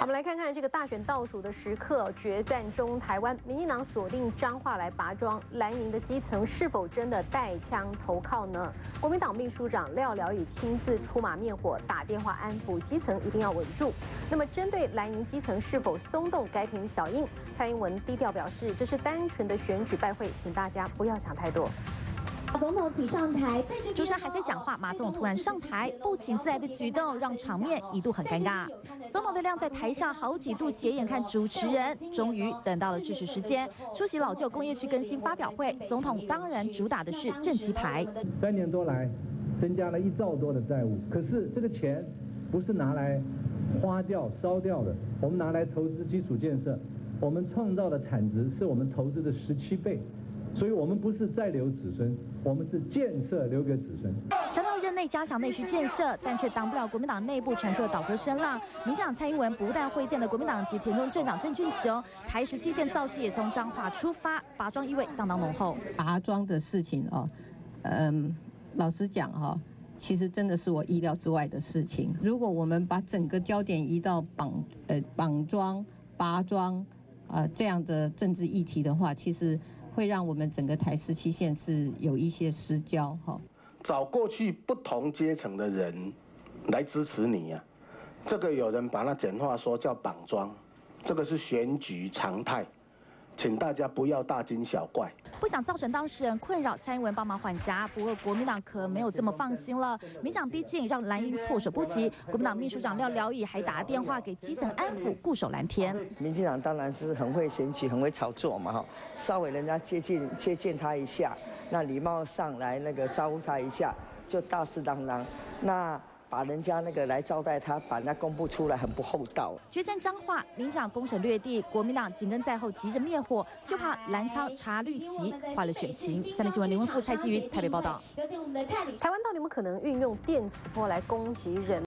我们来看看这个大选倒数的时刻，决战中，台湾民进党锁定彰化来拔庄，蓝营的基层是否真的带枪投靠呢？国民党秘书长廖了已亲自出马灭火，打电话安抚基层一定要稳住。那么针对蓝营基层是否松动，该停小英，蔡英文低调表示，这是单纯的选举拜会，请大家不要想太多。总统请上台，主持人还在讲话，马总统突然上台，不请自来的举动让场面一度很尴尬。总统被晾在台上好几度斜眼看主持人，终于等到了致辞时间，出席老旧工业区更新发表会。总统当然主打的是政绩牌。三年多来，增加了一兆多的债务，可是这个钱不是拿来花掉、烧掉的，我们拿来投资基础建设，我们创造的产值是我们投资的十七倍。所以，我们不是再留子孙，我们是建设留给子孙。强调任内加强内需建设，但却挡不了国民党内部传出的倒戈声浪。民进党蔡英文不但会见了国民党籍田中镇长郑俊雄，台十七线造势也从彰化出发，拔庄意味相当浓厚。拔庄的事情哦，嗯，老实讲哈，其实真的是我意料之外的事情。如果我们把整个焦点移到绑呃绑庄、拔庄啊这样的政治议题的话，其实。会让我们整个台十七线是有一些失焦哈。找过去不同阶层的人来支持你呀，这个有人把它简化说叫绑桩，这个是选举常态。请大家不要大惊小怪，不想造成当事人困扰，蔡英文帮忙缓颊。不过国民党可没有这么放心了，民想逼近让蓝营措手不及。国民党秘书长廖了以还打电话给基层安抚，固守蓝天。民进党当然是很会选举，很会炒作嘛哈，稍微人家接近接近他一下，那礼貌上来那个招呼他一下，就大事当当。那。把人家那个来招待他，把人家公布出来，很不厚道。决战彰化，民党攻城略地，国民党紧跟在后，急着灭火，就怕蓝操查绿旗，坏了选情。三立新闻林文富、蔡继云台北报道。台湾到底有没有可能运用电磁波来攻击人？